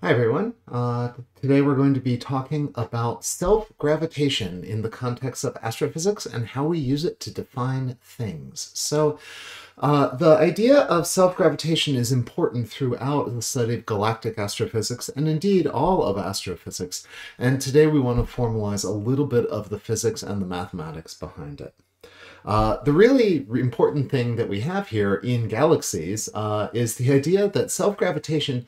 Hi everyone. Uh, today we're going to be talking about self-gravitation in the context of astrophysics and how we use it to define things. So uh, the idea of self-gravitation is important throughout the study of galactic astrophysics and indeed all of astrophysics. And today we want to formalize a little bit of the physics and the mathematics behind it. Uh, the really important thing that we have here in galaxies uh, is the idea that self-gravitation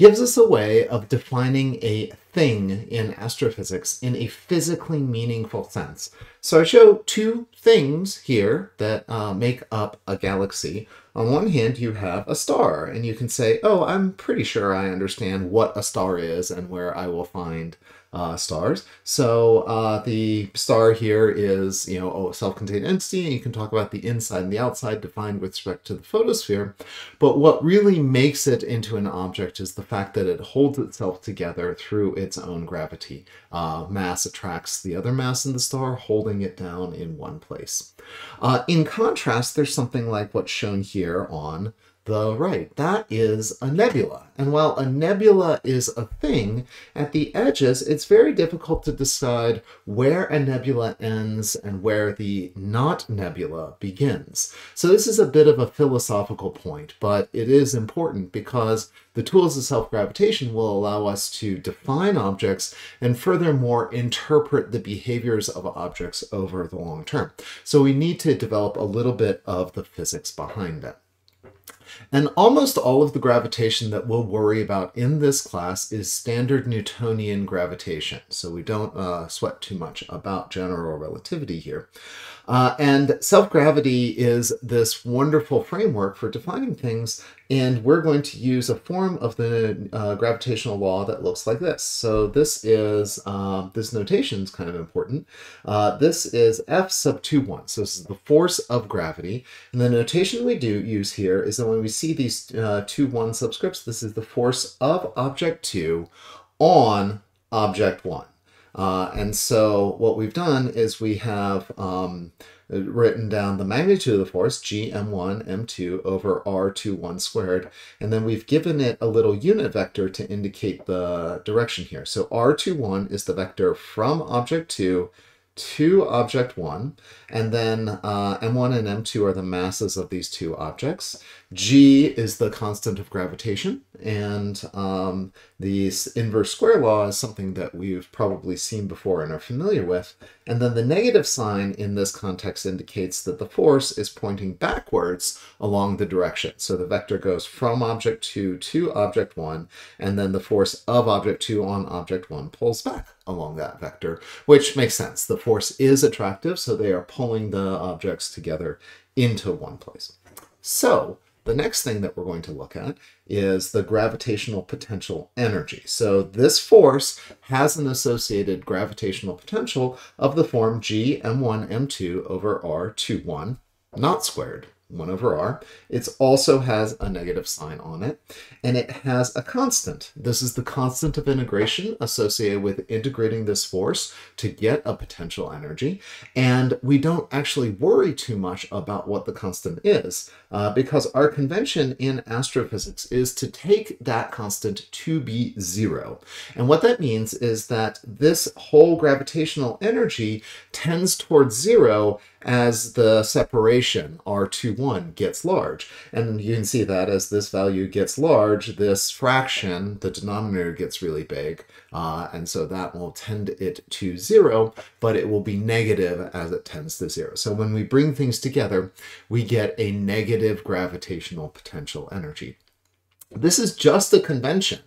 gives us a way of defining a thing in astrophysics in a physically meaningful sense. So I show two things here that uh, make up a galaxy. On one hand, you have a star, and you can say, oh, I'm pretty sure I understand what a star is and where I will find uh, stars. So uh, the star here is, you know, a self-contained entity, and you can talk about the inside and the outside defined with respect to the photosphere. But what really makes it into an object is the fact that it holds itself together through its own gravity. Uh, mass attracts the other mass in the star, holding it down in one place. Uh, in contrast, there's something like what's shown here on the right. That is a nebula. And while a nebula is a thing, at the edges, it's very difficult to decide where a nebula ends and where the not nebula begins. So this is a bit of a philosophical point, but it is important because the tools of self-gravitation will allow us to define objects and furthermore interpret the behaviors of objects over the long term. So we need to develop a little bit of the physics behind it. And almost all of the gravitation that we'll worry about in this class is standard Newtonian gravitation. So we don't uh, sweat too much about general relativity here. Uh, and self-gravity is this wonderful framework for defining things, and we're going to use a form of the uh, gravitational law that looks like this. So this is, uh, this notation is kind of important. Uh, this is F sub 2, 1. So this is the force of gravity. And the notation we do use here is that when we see these uh, two 1 subscripts, this is the force of object 2 on object 1. Uh, and so what we've done is we have um, written down the magnitude of the force, g m1 m2 over r21 squared, and then we've given it a little unit vector to indicate the direction here. So r21 is the vector from object 2 to object 1, and then uh, m1 and m2 are the masses of these two objects. G is the constant of gravitation, and um, the inverse square law is something that we've probably seen before and are familiar with. And then the negative sign in this context indicates that the force is pointing backwards along the direction. So the vector goes from object 2 to object 1, and then the force of object 2 on object 1 pulls back along that vector, which makes sense. The force is attractive, so they are pulling the objects together into one place. So the next thing that we're going to look at is the gravitational potential energy. So this force has an associated gravitational potential of the form g m1 m2 over r21 not squared. 1 over r. It also has a negative sign on it, and it has a constant. This is the constant of integration associated with integrating this force to get a potential energy, and we don't actually worry too much about what the constant is, uh, because our convention in astrophysics is to take that constant to be zero. And what that means is that this whole gravitational energy tends towards zero as the separation R21 gets large. And you can see that as this value gets large, this fraction, the denominator gets really big. Uh, and so that will tend it to zero, but it will be negative as it tends to zero. So when we bring things together, we get a negative gravitational potential energy. This is just a convention.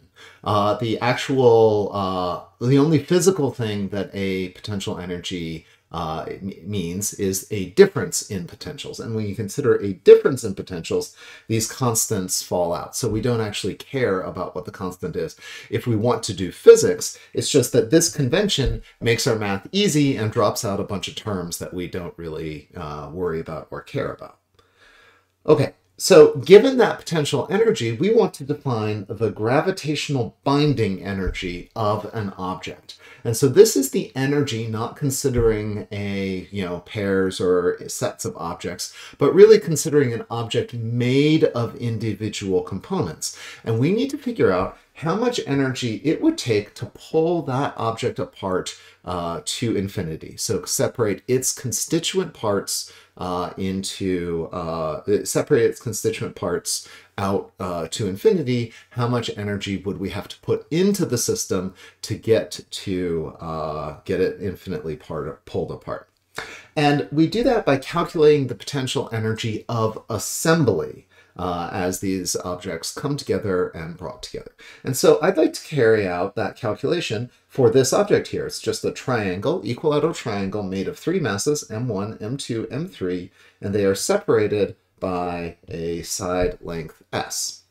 Uh, the actual, uh, the only physical thing that a potential energy uh, means is a difference in potentials. And when you consider a difference in potentials, these constants fall out. So we don't actually care about what the constant is. If we want to do physics, it's just that this convention makes our math easy and drops out a bunch of terms that we don't really uh, worry about or care about. Okay, so given that potential energy, we want to define the gravitational binding energy of an object. And so this is the energy not considering a, you know, pairs or sets of objects, but really considering an object made of individual components. And we need to figure out how much energy it would take to pull that object apart uh, to infinity. So separate its constituent parts uh, into, uh, separate its constituent parts out uh, to infinity, how much energy would we have to put into the system to get to uh, get it infinitely part, pulled apart? And we do that by calculating the potential energy of assembly uh, as these objects come together and brought together. And so I'd like to carry out that calculation for this object here. It's just a triangle, equilateral triangle made of three masses, M1, M2, M3, and they are separated by a side length S.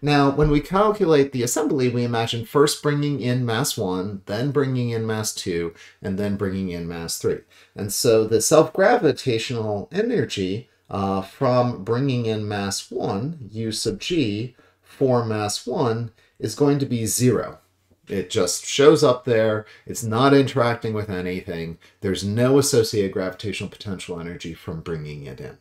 Now, when we calculate the assembly, we imagine first bringing in mass 1, then bringing in mass 2, and then bringing in mass 3. And so the self-gravitational energy uh, from bringing in mass 1, u sub g, for mass 1 is going to be 0. It just shows up there. It's not interacting with anything. There's no associated gravitational potential energy from bringing it in.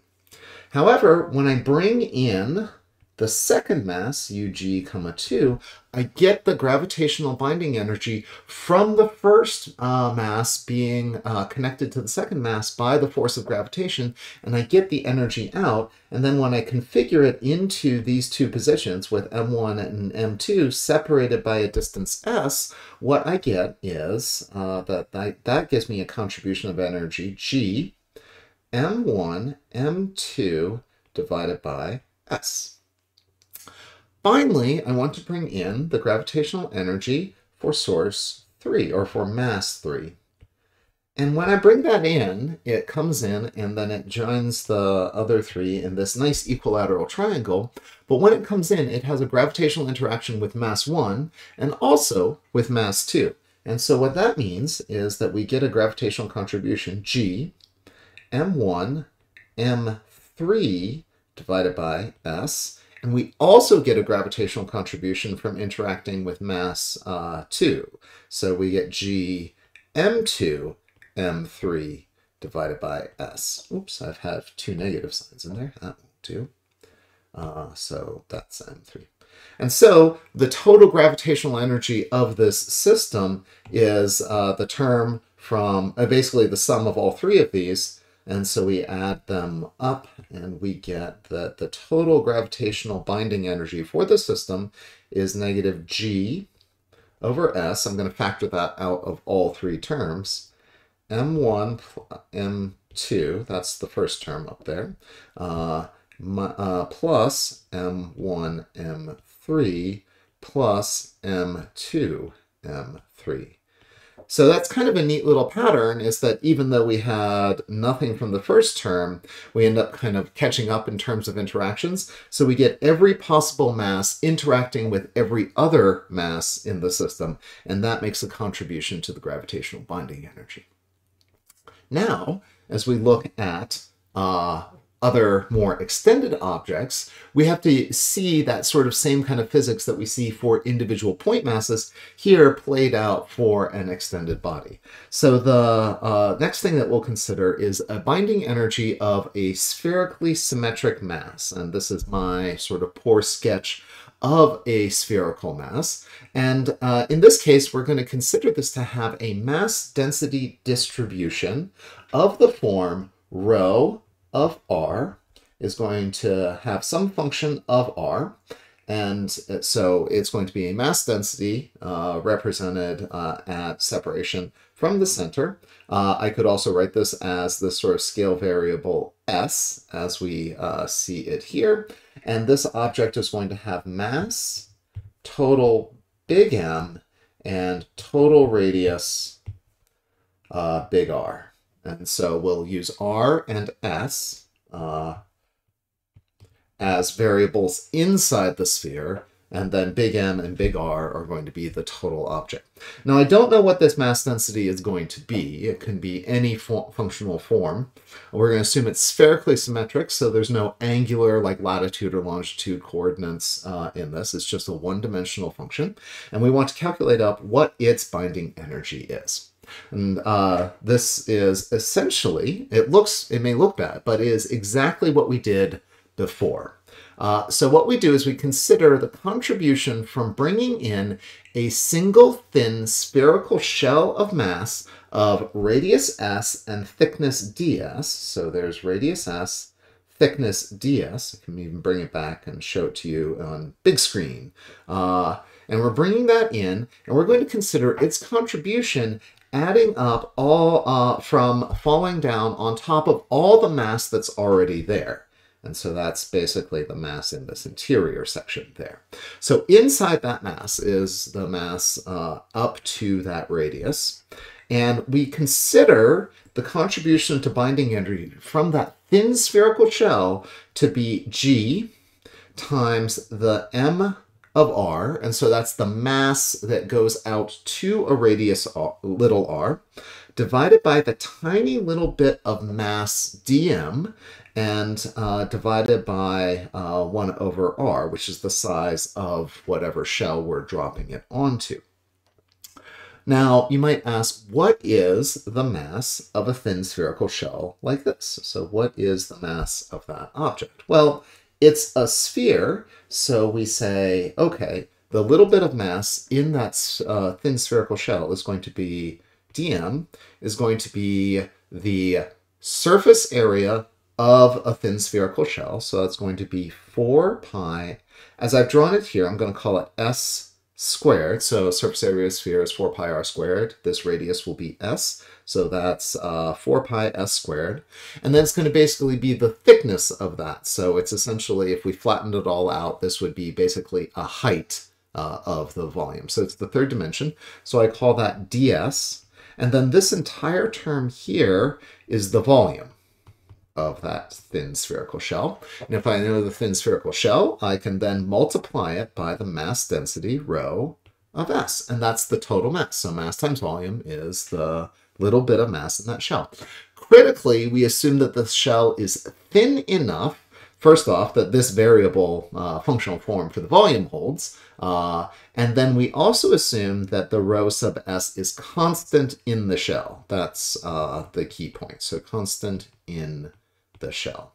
However, when I bring in the second mass, UG comma 2, I get the gravitational binding energy from the first uh, mass being uh, connected to the second mass by the force of gravitation, and I get the energy out. And then when I configure it into these two positions with M1 and M2 separated by a distance s, what I get is uh, that, that that gives me a contribution of energy, G, M1, M2 divided by s. Finally, I want to bring in the gravitational energy for source 3, or for mass 3. And when I bring that in, it comes in and then it joins the other three in this nice equilateral triangle. But when it comes in, it has a gravitational interaction with mass 1 and also with mass 2. And so what that means is that we get a gravitational contribution, G, M1, M3 divided by S, and we also get a gravitational contribution from interacting with mass uh, 2. So we get G M2 M3 divided by S. Oops, I've had two negative signs in there. That won't do. Uh, so that's M3. And so the total gravitational energy of this system is uh, the term from uh, basically the sum of all three of these and so we add them up and we get that the total gravitational binding energy for the system is negative g over s. I'm going to factor that out of all three terms. m1, m2, that's the first term up there, uh, my, uh, plus m1, m3 plus m2, m3. So that's kind of a neat little pattern is that even though we had nothing from the first term, we end up kind of catching up in terms of interactions. So we get every possible mass interacting with every other mass in the system, and that makes a contribution to the gravitational binding energy. Now, as we look at uh, other more extended objects, we have to see that sort of same kind of physics that we see for individual point masses here played out for an extended body. So the uh, next thing that we'll consider is a binding energy of a spherically symmetric mass. And this is my sort of poor sketch of a spherical mass. And uh, in this case, we're going to consider this to have a mass density distribution of the form rho of r is going to have some function of r. And so it's going to be a mass density uh, represented uh, at separation from the center. Uh, I could also write this as the sort of scale variable s as we uh, see it here. And this object is going to have mass, total big M, and total radius uh, big R. And so we'll use R and S uh, as variables inside the sphere, and then big M and big R are going to be the total object. Now, I don't know what this mass density is going to be. It can be any functional form. We're going to assume it's spherically symmetric, so there's no angular, like latitude or longitude coordinates uh, in this. It's just a one-dimensional function. And we want to calculate up what its binding energy is. And uh, this is essentially, it looks, it may look bad, but is exactly what we did before. Uh, so what we do is we consider the contribution from bringing in a single thin spherical shell of mass of radius s and thickness ds. So there's radius s, thickness ds. I can even bring it back and show it to you on big screen. Uh, and we're bringing that in, and we're going to consider its contribution adding up all uh, from falling down on top of all the mass that's already there. And so that's basically the mass in this interior section there. So inside that mass is the mass uh, up to that radius. And we consider the contribution to binding energy from that thin spherical shell to be G times the M of r, and so that's the mass that goes out to a radius r, little r, divided by the tiny little bit of mass dm, and uh, divided by uh, 1 over r, which is the size of whatever shell we're dropping it onto. Now, you might ask, what is the mass of a thin spherical shell like this? So what is the mass of that object? Well, it's a sphere, so we say, okay, the little bit of mass in that uh, thin spherical shell is going to be dm, is going to be the surface area of a thin spherical shell. So that's going to be 4 pi. As I've drawn it here, I'm going to call it s squared. So surface area of sphere is 4 pi r squared. This radius will be s. So that's uh, 4 pi s squared. And then it's going to basically be the thickness of that. So it's essentially, if we flattened it all out, this would be basically a height uh, of the volume. So it's the third dimension. So I call that ds. And then this entire term here is the volume of that thin spherical shell. And if I know the thin spherical shell, I can then multiply it by the mass density rho of S. And that's the total mass. So mass times volume is the little bit of mass in that shell. Critically, we assume that the shell is thin enough, first off, that this variable uh, functional form for the volume holds. Uh, and then we also assume that the rho sub S is constant in the shell. That's uh, the key point. So constant in the shell.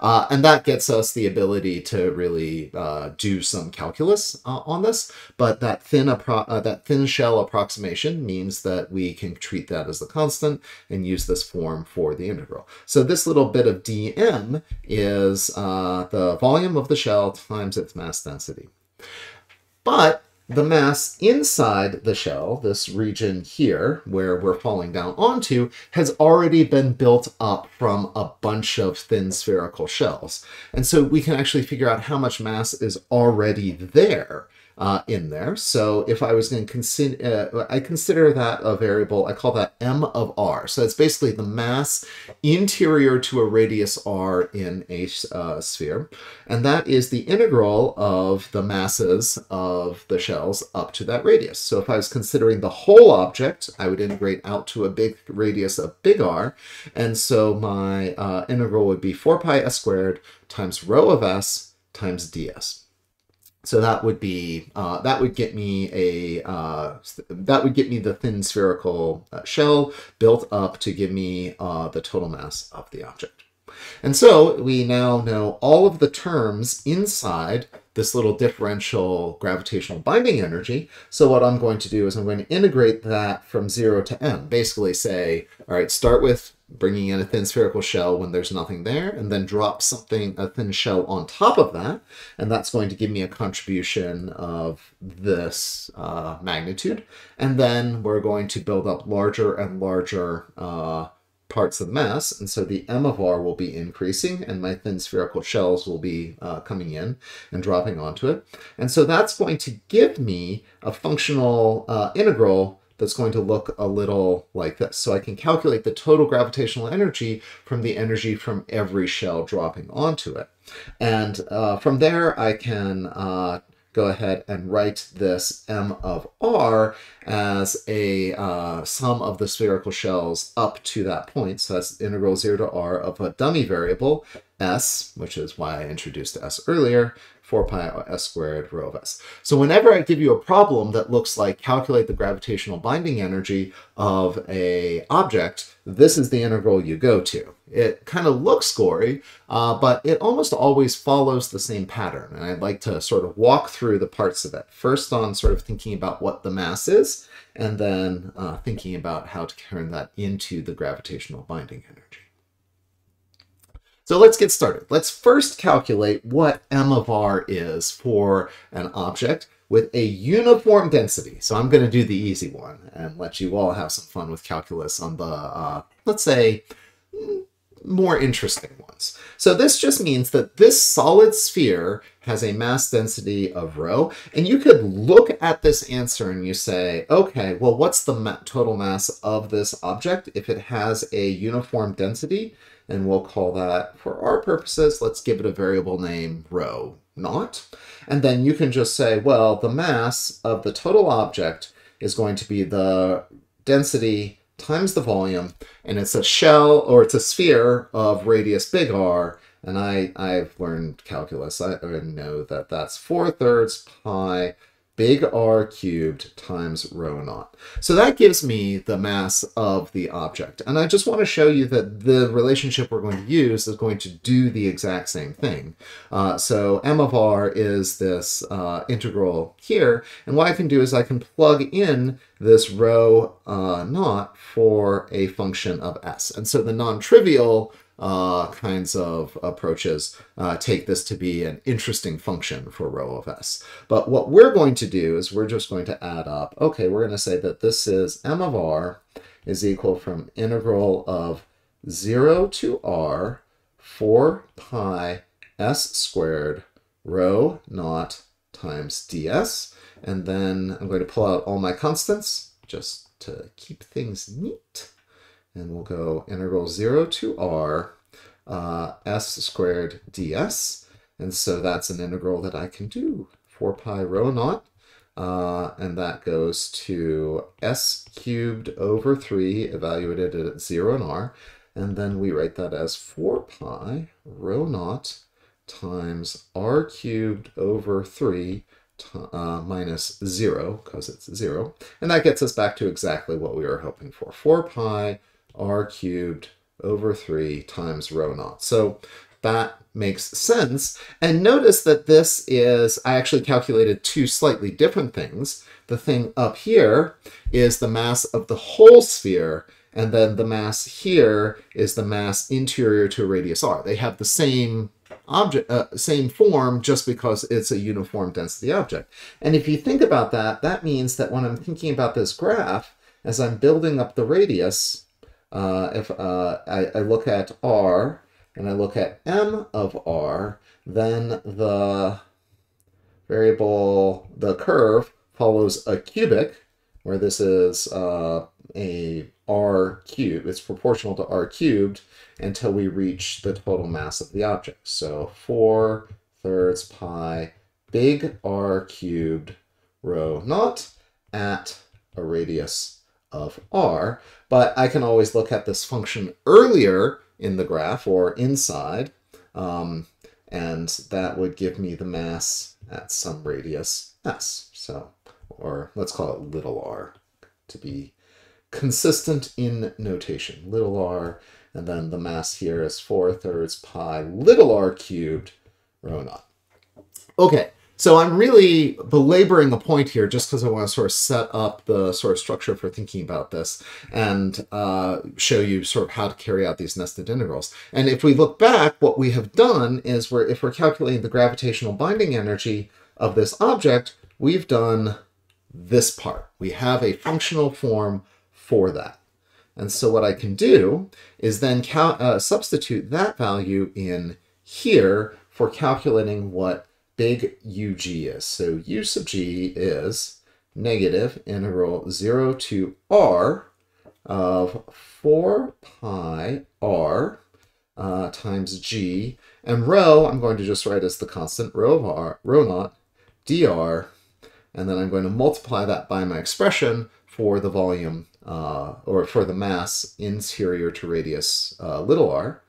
Uh, and that gets us the ability to really uh, do some calculus uh, on this. But that thin, uh, that thin shell approximation means that we can treat that as the constant and use this form for the integral. So this little bit of dm is uh, the volume of the shell times its mass density. But the mass inside the shell, this region here where we're falling down onto, has already been built up from a bunch of thin spherical shells. And so we can actually figure out how much mass is already there uh, in there. So if I was going to consider, uh, I consider that a variable, I call that m of r. So it's basically the mass interior to a radius r in a uh, sphere. And that is the integral of the masses of the shells up to that radius. So if I was considering the whole object, I would integrate out to a big radius of big R. And so my uh, integral would be 4 pi s squared times rho of s times ds. So that would be uh, that would get me a uh, that would get me the thin spherical uh, shell built up to give me uh, the total mass of the object. And so we now know all of the terms inside this little differential gravitational binding energy. So what I'm going to do is I'm going to integrate that from 0 to m. Basically say, all right, start with bringing in a thin spherical shell when there's nothing there, and then drop something, a thin shell on top of that, and that's going to give me a contribution of this uh, magnitude. And then we're going to build up larger and larger uh, parts of the mass, and so the m of r will be increasing, and my thin spherical shells will be uh, coming in and dropping onto it. And so that's going to give me a functional uh, integral that's going to look a little like this. So I can calculate the total gravitational energy from the energy from every shell dropping onto it. And uh, from there, I can uh, go ahead and write this m of r as a uh, sum of the spherical shells up to that point. So that's integral 0 to r of a dummy variable, s, which is why I introduced s earlier, 4 pi s squared rho of s. So whenever I give you a problem that looks like calculate the gravitational binding energy of a object, this is the integral you go to. It kind of looks gory, uh, but it almost always follows the same pattern. And I'd like to sort of walk through the parts of it. First on sort of thinking about what the mass is, and then uh, thinking about how to turn that into the gravitational binding energy. So let's get started. Let's first calculate what m of r is for an object with a uniform density. So I'm going to do the easy one and let you all have some fun with calculus on the, uh, let's say, more interesting ones. So this just means that this solid sphere has a mass density of rho, and you could look at this answer and you say, okay, well, what's the ma total mass of this object if it has a uniform density? And we'll call that, for our purposes, let's give it a variable name, rho naught. And then you can just say, well, the mass of the total object is going to be the density times the volume, and it's a shell or it's a sphere of radius big R. And I, I've learned calculus. I, know that that's 4 thirds pi big R cubed times rho naught. So that gives me the mass of the object. And I just want to show you that the relationship we're going to use is going to do the exact same thing. Uh, so m of r is this uh, integral here. And what I can do is I can plug in this rho uh, naught for a function of s. And so the non-trivial uh, kinds of approaches uh, take this to be an interesting function for rho of s. But what we're going to do is we're just going to add up, okay, we're going to say that this is m of r is equal from integral of 0 to r 4 pi s squared rho naught times ds. And then I'm going to pull out all my constants just to keep things neat and we'll go integral 0 to r uh, s squared ds. And so that's an integral that I can do, 4 pi rho naught. Uh, and that goes to s cubed over 3, evaluated at 0 and r. And then we write that as 4 pi rho naught times r cubed over 3 uh, minus 0, because it's 0. And that gets us back to exactly what we were hoping for. 4 pi r cubed over 3 times rho naught. So that makes sense. And notice that this is, I actually calculated two slightly different things. The thing up here is the mass of the whole sphere, and then the mass here is the mass interior to a radius r. They have the same object, uh, same form just because it's a uniform density object. And if you think about that, that means that when I'm thinking about this graph, as I'm building up the radius, uh, if uh, I, I look at r and I look at m of r, then the variable, the curve follows a cubic, where this is uh, a r cubed. It's proportional to r cubed until we reach the total mass of the object. So 4 thirds pi big R cubed rho naught at a radius of r, but I can always look at this function earlier in the graph or inside, um, and that would give me the mass at some radius s. So, or let's call it little r to be consistent in notation. Little r, and then the mass here is 4 thirds pi little r cubed rho naught. Okay, so I'm really belaboring a point here just because I want to sort of set up the sort of structure for thinking about this and uh, show you sort of how to carry out these nested integrals. And if we look back, what we have done is we're, if we're calculating the gravitational binding energy of this object, we've done this part. We have a functional form for that. And so what I can do is then uh, substitute that value in here for calculating what big UG is. So U sub G is negative integral 0 to R of 4 pi R uh, times G. And rho, I'm going to just write as the constant rho of R, rho naught, dr, and then I'm going to multiply that by my expression for the volume, uh, or for the mass interior to radius uh, little r,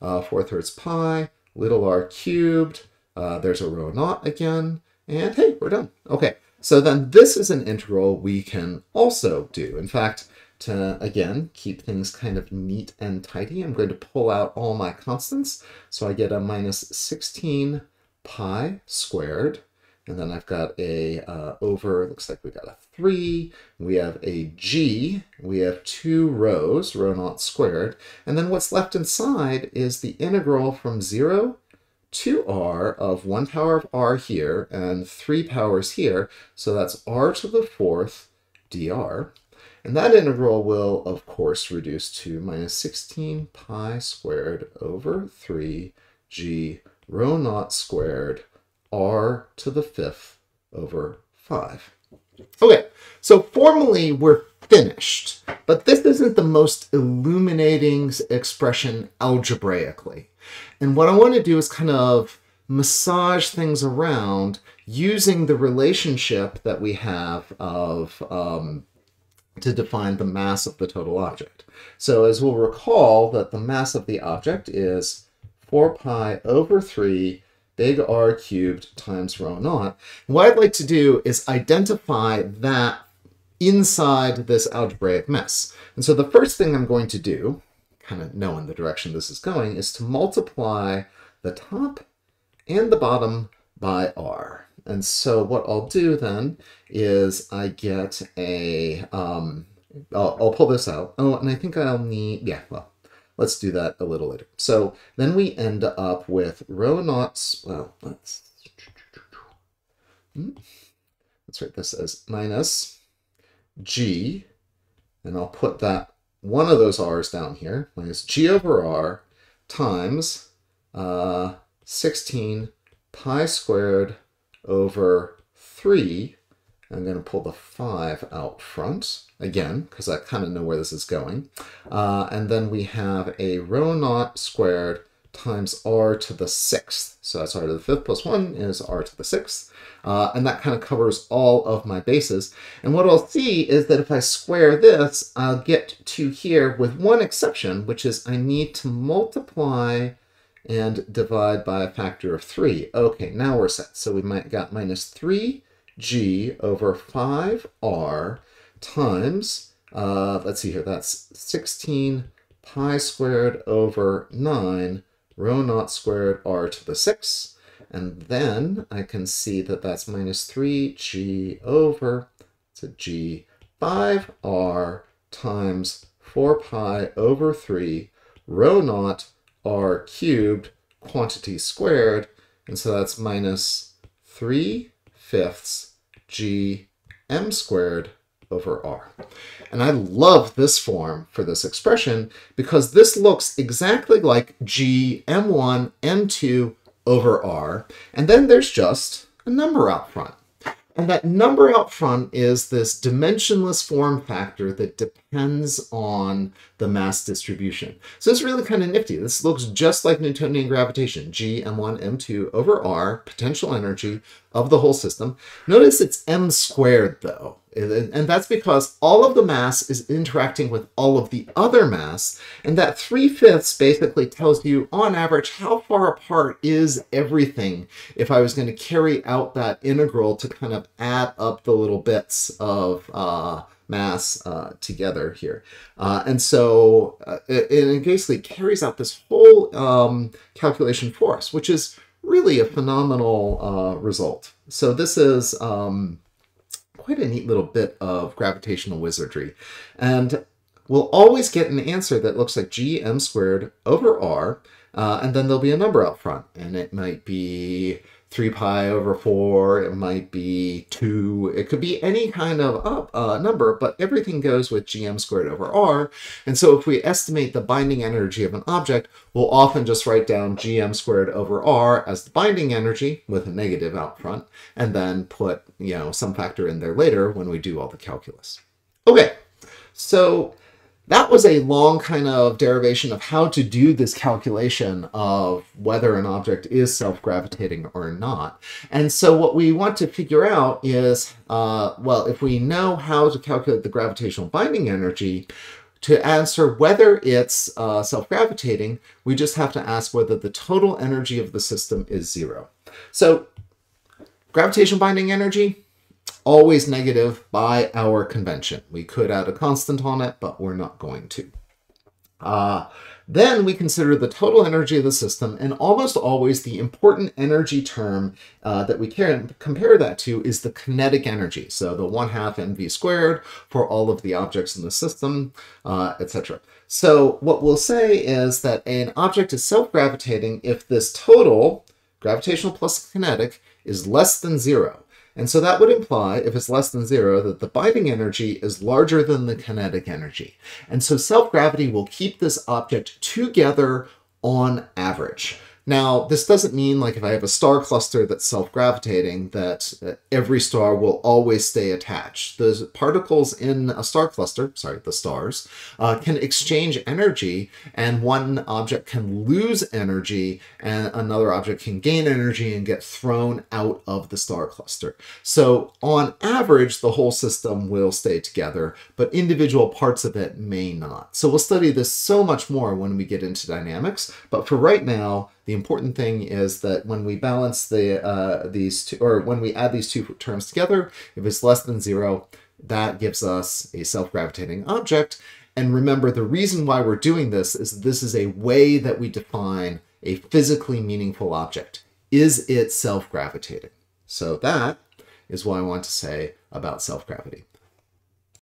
uh, 4 thirds pi, little r cubed, Uh, there's a rho naught again. And hey, we're done. Okay, so then this is an integral we can also do. In fact, to, again, keep things kind of neat and tidy, I'm going to pull out all my constants. So I get a minus 16 pi squared. And then I've got a uh, over, looks like we got a 3. We have a g. We have two rhos, rho naught squared. And then what's left inside is the integral from 0 to r of 1 power of r here and 3 powers here. So that's r to the fourth dr. And that integral will, of course, reduce to minus 16 pi squared over 3 g rho naught squared r to the fifth over 5. Okay, so formally we're finished, but this isn't the most illuminating expression algebraically. And what I want to do is kind of massage things around using the relationship that we have of um, to define the mass of the total object. So as we'll recall that the mass of the object is 4 pi over 3 big R cubed times rho naught. And what I'd like to do is identify that inside this algebraic mess. And so the first thing I'm going to do, kind of knowing the direction this is going, is to multiply the top and the bottom by R. And so what I'll do then is I get a, um, I'll, I'll pull this out. Oh, and I think I'll need, yeah, well, let's do that a little later. So then we end up with rho naughts, well, let's, hmm, let's write this as minus g, and I'll put that one of those r's down here, minus g over r times uh, 16 pi squared over 3. I'm going to pull the 5 out front, again, because I kind of know where this is going. Uh, and then we have a rho naught squared times r to the 6th. So that's r to the 5th plus 1 is r to the 6th. Uh, and that kind of covers all of my bases. And what I'll see is that if I square this, I'll get to here with one exception, which is I need to multiply and divide by a factor of 3. Okay, now we're set. So we might got minus 3g over 5r times, uh, let's see here, that's 16 pi squared over 9 rho naught squared r to the 6. And then I can see that that's minus 3g over, it's a g, 5r times 4 pi over 3 rho naught r cubed quantity squared, and so that's minus 3 fifths g m squared over r. And I love this form for this expression because this looks exactly like g m1 m2 over r, and then there's just a number out front. And that number out front is this dimensionless form factor that depends on the mass distribution. So it's really kind of nifty. This looks just like Newtonian gravitation, g m1 m2 over r, potential energy of the whole system. Notice it's m squared though. And that's because all of the mass is interacting with all of the other mass, and that 3 fifths basically tells you, on average, how far apart is everything if I was going to carry out that integral to kind of add up the little bits of uh, mass uh, together here. Uh, and so uh, it, it, basically carries out this whole um, calculation for us, which is really a phenomenal uh, result. So this is... Um, quite a neat little bit of gravitational wizardry. And we'll always get an answer that looks like gm squared over r, uh, and then there'll be a number out front. And it might be 3 pi over 4, it might be 2, it could be any kind of up uh, number, but everything goes with gm squared over r. And so if we estimate the binding energy of an object, we'll often just write down gm squared over r as the binding energy with a negative out front, and then put, you know, some factor in there later when we do all the calculus. Okay, so that was a long kind of derivation of how to do this calculation of whether an object is self-gravitating or not. And so what we want to figure out is, uh, well, if we know how to calculate the gravitational binding energy, to answer whether it's uh, self-gravitating, we just have to ask whether the total energy of the system is zero. So gravitation binding energy, always negative by our convention. We could add a constant on it, but we're not going to. Uh, then we consider the total energy of the system, and almost always the important energy term uh, that we can compare that to is the kinetic energy. So the 1 half mv squared for all of the objects in the system, uh, etc. So what we'll say is that an object is self-gravitating if this total, gravitational plus kinetic, is less than zero. And so that would imply, if it's less than zero, that the binding energy is larger than the kinetic energy. And so self-gravity will keep this object together on average. Now, this doesn't mean like if I have a star cluster that's self-gravitating that uh, every star will always stay attached. The particles in a star cluster, sorry, the stars, uh, can exchange energy and one object can lose energy and another object can gain energy and get thrown out of the star cluster. So on average, the whole system will stay together, but individual parts of it may not. So we'll study this so much more when we get into dynamics, but for right now, the important thing is that when we balance the uh, these two, or when we add these two terms together, if it's less than zero, that gives us a self-gravitating object. And remember, the reason why we're doing this is this is a way that we define a physically meaningful object. Is it self-gravitating? So that is what I want to say about self-gravity.